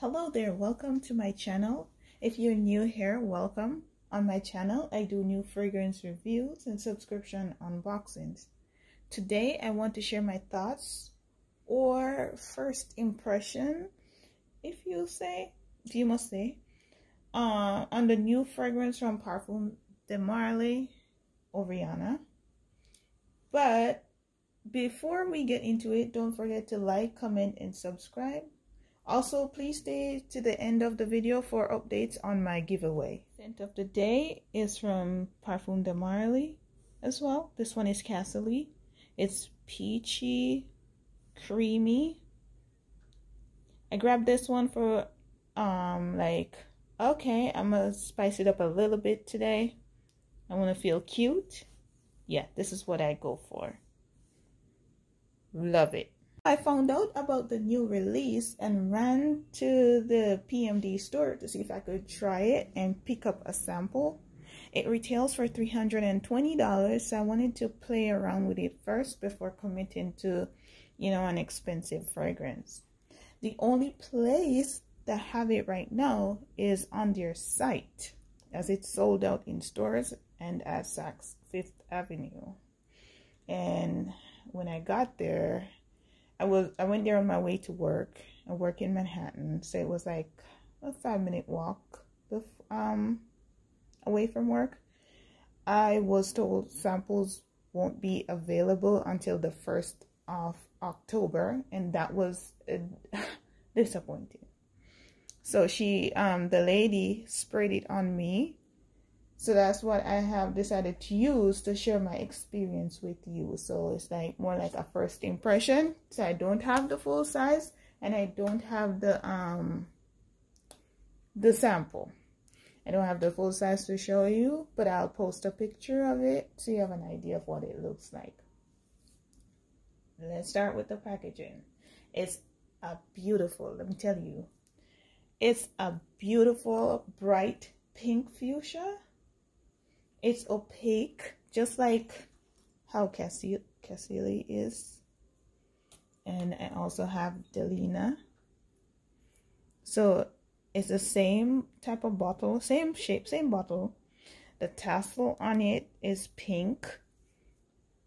Hello there, welcome to my channel. If you're new here, welcome. On my channel, I do new fragrance reviews and subscription unboxings. Today, I want to share my thoughts or first impression, if you say, if you must say, uh, on the new fragrance from Parfum de Marly Oriana. But before we get into it, don't forget to like, comment, and subscribe. Also, please stay to the end of the video for updates on my giveaway. Scent of the day is from Parfum de Marly as well. This one is Cassili. It's peachy, creamy. I grabbed this one for um like okay, I'm gonna spice it up a little bit today. I want to feel cute. Yeah, this is what I go for. Love it. I found out about the new release and ran to the PMD store to see if I could try it and pick up a sample. It retails for $320, so I wanted to play around with it first before committing to, you know, an expensive fragrance. The only place that have it right now is on their site as it's sold out in stores and at Saks Fifth Avenue. And when I got there, I was I went there on my way to work. I work in Manhattan, so it was like a five minute walk um away from work. I was told samples won't be available until the first of October, and that was uh, disappointing. So she, um, the lady sprayed it on me so that's what I have decided to use to share my experience with you. So it's like more like a first impression. So I don't have the full size and I don't have the um the sample. I don't have the full size to show you, but I'll post a picture of it so you have an idea of what it looks like. Let's start with the packaging. It's a beautiful, let me tell you. It's a beautiful bright pink fuchsia it's opaque, just like how Cassie Cassili is. And I also have Delina. So it's the same type of bottle, same shape, same bottle. The tassel on it is pink.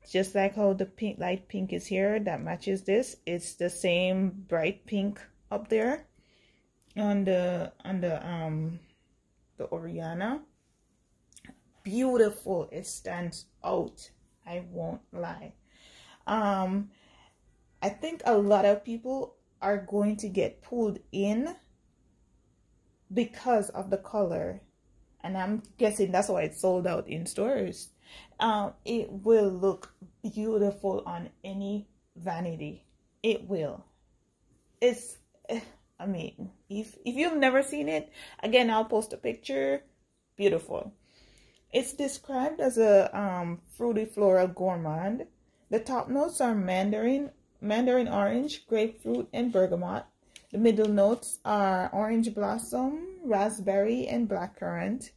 Just like how the pink light pink is here that matches this. It's the same bright pink up there on the on the um the Oriana beautiful. It stands out. I won't lie. Um, I think a lot of people are going to get pulled in because of the color. And I'm guessing that's why it's sold out in stores. Um, it will look beautiful on any vanity. It will. It's, I mean, if, if you've never seen it, again, I'll post a picture. Beautiful. It's described as a um, fruity floral gourmand. The top notes are mandarin, mandarin orange, grapefruit, and bergamot. The middle notes are orange blossom, raspberry, and blackcurrant.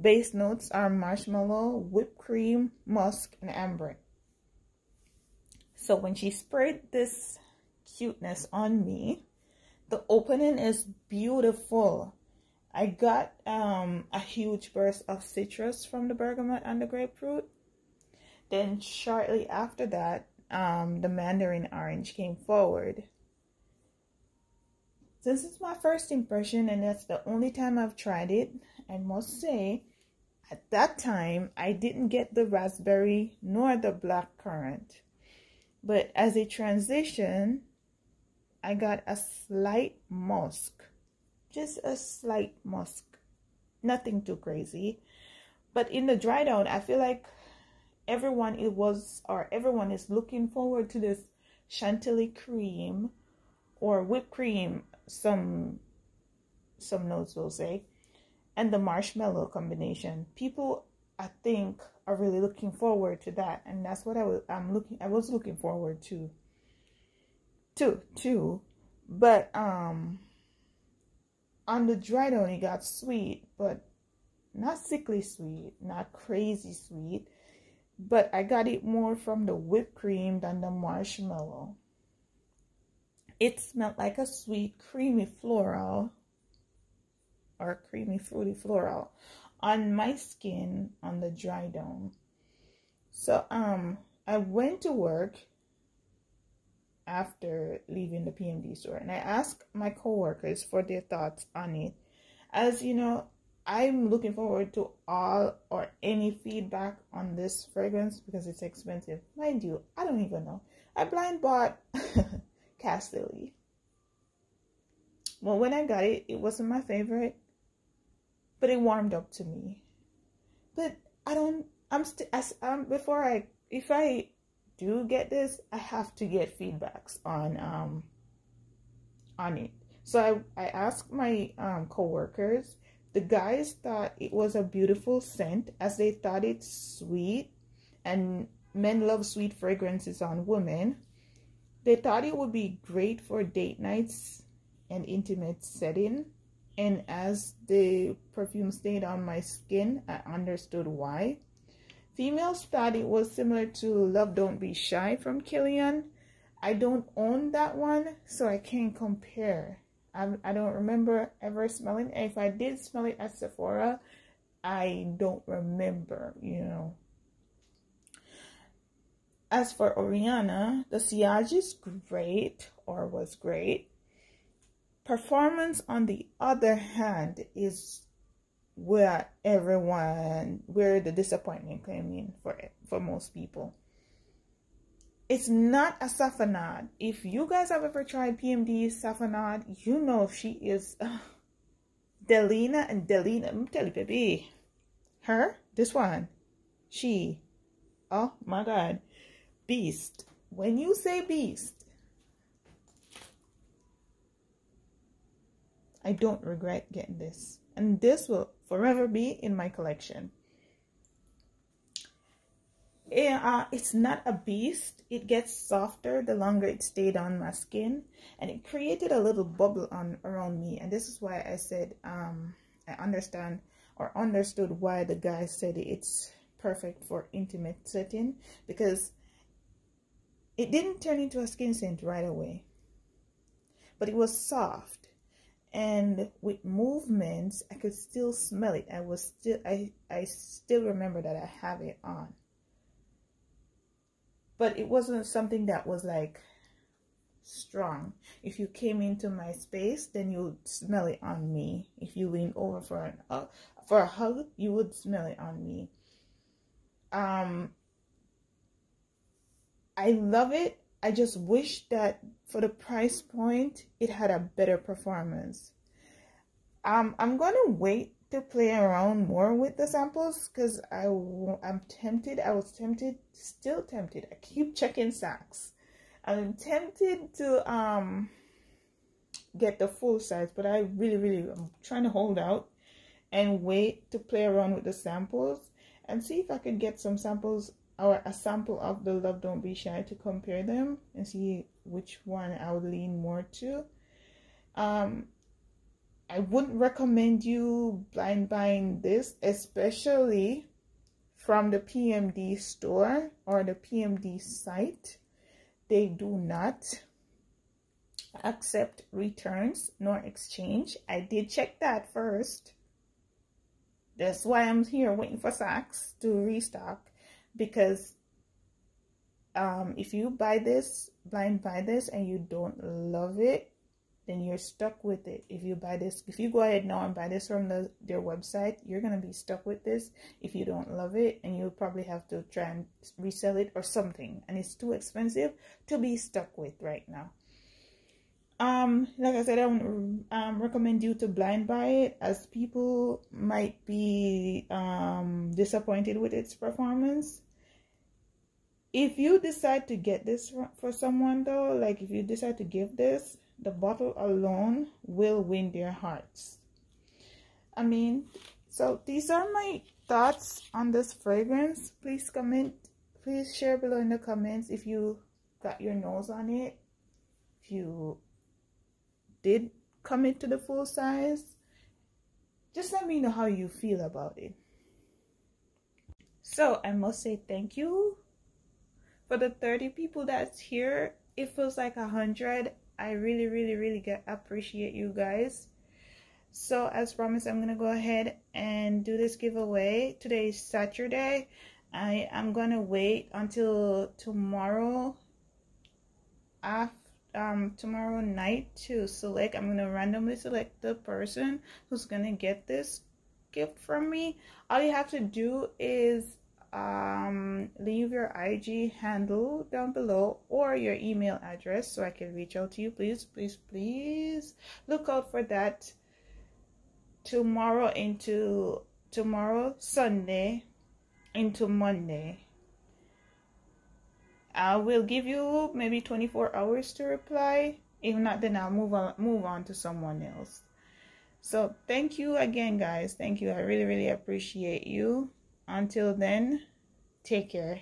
Base notes are marshmallow, whipped cream, musk, and amber. So when she sprayed this cuteness on me, the opening is beautiful. I got um, a huge burst of citrus from the bergamot and the grapefruit. Then shortly after that, um, the mandarin orange came forward. This is my first impression and that's the only time I've tried it. I must say, at that time, I didn't get the raspberry nor the black currant. But as a transition, I got a slight musk just a slight musk. Nothing too crazy. But in the dry down i feel like everyone it was or everyone is looking forward to this chantilly cream or whipped cream some some notes will say and the marshmallow combination. People i think are really looking forward to that and that's what i was i'm looking i was looking forward to. To too. But um on the dry down, it got sweet, but not sickly sweet, not crazy sweet. But I got it more from the whipped cream than the marshmallow. It smelled like a sweet, creamy floral or creamy fruity floral on my skin on the dry down. So um I went to work after leaving the PMD store and I asked my coworkers for their thoughts on it. As you know, I'm looking forward to all or any feedback on this fragrance because it's expensive. Mind you, I don't even know. I blind bought Cassili. Well, when I got it, it wasn't my favorite, but it warmed up to me. But I don't. I'm still. Um, before I, if I do get this, I have to get feedbacks on um on it. So I I asked my um coworkers. The guys thought it was a beautiful scent as they thought it's sweet, and men love sweet fragrances on women. They thought it would be great for date nights and intimate setting. And as the perfume stayed on my skin, I understood why. Thought it was similar to Love Don't Be Shy from Kilian. I don't own that one, so I can't compare. I, I don't remember ever smelling. If I did smell it at Sephora, I don't remember, you know. As for Oriana, the sillage is great or was great. Performance, on the other hand, is where everyone, where the disappointment came in for for most people. It's not a Safanad. If you guys have ever tried PMD Safanad, you know if she is uh, Delina and Delina. I'm telling baby. Her, this one, she, oh my God, beast. When you say beast, I don't regret getting this. And this will forever be in my collection. Yeah, uh, it's not a beast. It gets softer the longer it stayed on my skin. And it created a little bubble on around me. And this is why I said um, I understand or understood why the guy said it's perfect for intimate setting. Because it didn't turn into a skin scent right away. But it was soft and with movements i could still smell it. I was still i i still remember that i have it on. But it wasn't something that was like strong. If you came into my space then you would smell it on me. If you lean over for an uh, for a hug you would smell it on me. Um i love it I just wish that for the price point, it had a better performance. Um, I'm going to wait to play around more with the samples because I I'm tempted. I was tempted, still tempted. I keep checking Saks. I'm tempted to um get the full size, but I really, really, I'm trying to hold out and wait to play around with the samples and see if I can get some samples or a sample of the Love Don't Be Shy to compare them and see which one I would lean more to. Um, I wouldn't recommend you blind buying this, especially from the PMD store or the PMD site. They do not accept returns nor exchange. I did check that first. That's why I'm here waiting for Saks to restock because um, if you buy this, blind buy this, and you don't love it, then you're stuck with it. If you buy this, if you go ahead now and buy this from the, their website, you're going to be stuck with this if you don't love it, and you'll probably have to try and resell it or something. And it's too expensive to be stuck with right now. Um, like I said, I don't um, recommend you to blind buy it as people might be um, disappointed with its performance. If you decide to get this for someone though, like if you decide to give this, the bottle alone will win their hearts. I mean, so these are my thoughts on this fragrance. Please comment, please share below in the comments if you got your nose on it. If you did come into the full size, just let me know how you feel about it. So I must say thank you for the 30 people that's here. It feels like a hundred. I really, really, really get appreciate you guys. so as promised i'm gonna go ahead and do this giveaway today is saturday i am gonna wait until tomorrow after um tomorrow night to select i'm gonna randomly select the person who's gonna get this gift from me. All you have to do is um leave your ig handle down below or your email address so i can reach out to you. Please please please look out for that tomorrow into tomorrow sunday into monday I will give you maybe 24 hours to reply. If not, then I'll move on move on to someone else. So thank you again, guys. Thank you. I really, really appreciate you. Until then, take care.